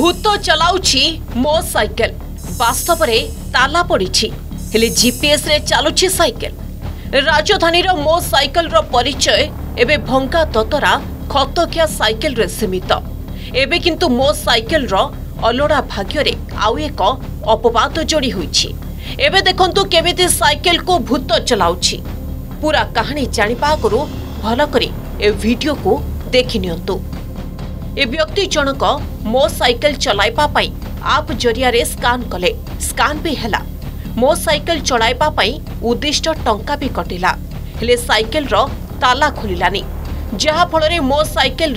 ভূত চলাউছি মো সাইকেল বাস্তবরে তালা পড়িছি হলে জিপিএস রে চালুছি সাইকেল রাজধানীর মো সাইকেল র পরিচয় এবে ভঙ্গা ততরা খতকিয়া রে সীমিত এবে কিন্তু মো সাইকেল সাইকেলর অলোড়া ভাগ্যরে আউ এক অপবাদ জড়ি হয়েছি এবে দেখন্তু কেমিতি সাইকেল কো ভূত চলাউছি পুরা কাহিনী জাঁয়া আগর ভাল করে এ ভিডিও কো দেখি নিয়ন্তু व्यक्ति जनक मो सैकेल चल आप जरिया स्कान कले स्कान भी हला। मो सैकेल चल उदिष्ट टा भी कटिला सैकेल ताला खुलानी जहाँफल मो सैकेल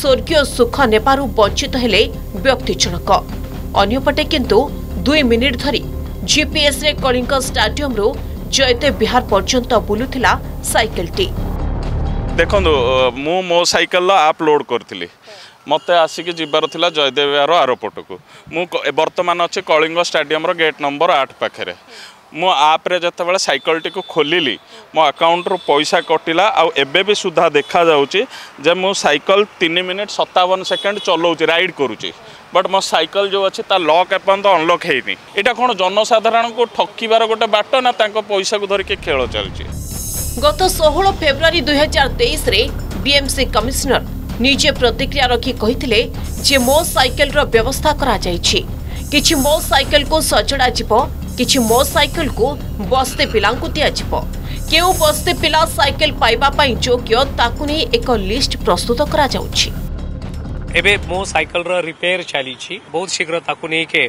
स्वर्ग सुख ने वंचित हेले व्यक्ति जनक अंपटे किंतु दुई मिनिट धरी जिपीएस कलिंग स्टाडियम जयते विहार पर्यटन बुलूला सैकेलटी ଦେଖନ୍ତୁ ମୁଁ ମୋ ସାଇକେଲର ଆପ୍ ଲୋଡ଼୍ କରିଥିଲି ମୋତେ ଆସିକି ଯିବାର ଥିଲା ଜୟଦେବ ବିହାର ଆରପଟକୁ ମୁଁ ବର୍ତ୍ତମାନ ଅଛି କଳିଙ୍ଗ ଷ୍ଟାଡିୟମର ଗେଟ୍ ନମ୍ବର ଆଠ ପାଖରେ ମୁଁ ଆପ୍ରେ ଯେତେବେଳେ ସାଇକେଲଟିକୁ ଖୋଲିଲି ମୋ ଆକାଉଣ୍ଟରୁ ପଇସା କଟିଲା ଆଉ ଏବେ ବି ସୁଦ୍ଧା ଦେଖାଯାଉଛି ଯେ ମୁଁ ସାଇକେଲ ତିନି ମିନିଟ୍ ସତାବନ ସେକେଣ୍ଡ ଚଲାଉଛି ରାଇଡ଼୍ କରୁଛି ବଟ୍ ମୋ ସାଇକେଲ ଯେଉଁ ଅଛି ତା ଲକ୍ ଏପର୍ଯ୍ୟନ୍ତ ଅନଲକ୍ ହେଇନି ଏଇଟା କ'ଣ ଜନସାଧାରଣଙ୍କୁ ଠକିବାର ଗୋଟେ ବାଟ ନା ତାଙ୍କ ପଇସାକୁ ଧରିକି ଖେଳ ଚାଲିଛି গত ষোহল ফেব্রুয়ারি দুই হাজার তেইশে বিএমসি কমিশনর ନିଜେ ପ୍ରତିକ୍ରିୟା ରଖି କହିଥିଲେ ଯେ ମୋ ସାଇକେଲର ବ୍ୟବସ୍ଥା କରାଯାଇଛି କିଛି ମୋ ସାଇକେଲକୁ ସଜଡ଼ାଯିବ କିଛି ମୋ ସାଇକେଲକୁ ବସ୍ତେ ପିଲାଙ୍କୁ ଦିଆଯିବ କେଉଁ ବସ୍ତେ ପିଲା ସାଇକେଲ ପାଇବା ପାଇଁ ଯୋଗ୍ୟ ତାକୁ ନେଇ ଏକ ଲିଷ୍ଟ ପ୍ରସ୍ତୁତ କରାଯାଉଛି ଏବେ ମୋ ସାଇକେଲର ରିପେୟାର ଚାଲିଛି ବହୁତ ଶୀଘ୍ର ତାକୁ ନେଇକି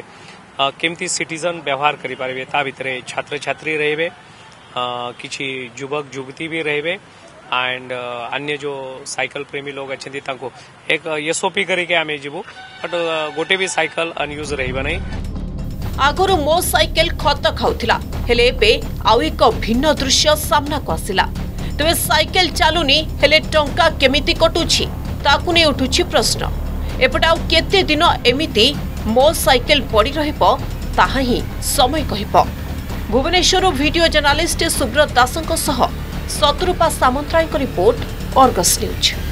କେମିତି ସିଟିଜନ ବ୍ୟବହାର କରିପାରିବେ ତା ଭିତରେ ଛାତ୍ରଛାତ୍ରୀ ରହିବେ କିଛି ଯୁବକ ଯୁବତୀ ବି ରହିବେ एंड अन्य जो साइकिल प्रेमी लोग अच्छे एक एसओपी करके आम जीवु बट गोटे भी साइकिल अनयूज रहा ना आगुरी मो सैकेल खत खाऊला हेले एबे आउ एक भिन्न दृश्य सामना को आसिला तबे साइकेल चालुनी हेले टंका केमिति कटुछि ताकु ने उठुछि प्रश्न एपटे आउ केते दिन एमिति मो साइकेल पड़ी रहइबो ताहा समय कहइबो ଭୁବନେଶ୍ୱରରୁ ଭିଡ଼ିଓ ଜର୍ଣ୍ଣାଲିଷ୍ଟ ସୁବ୍ରତ ଦାସଙ୍କ ସହ ଶତ୍ରୁପା ସାମନ୍ତରାୟଙ୍କ ରିପୋର୍ଟ ଅର୍ଗସ୍ ନ୍ୟୁଜ୍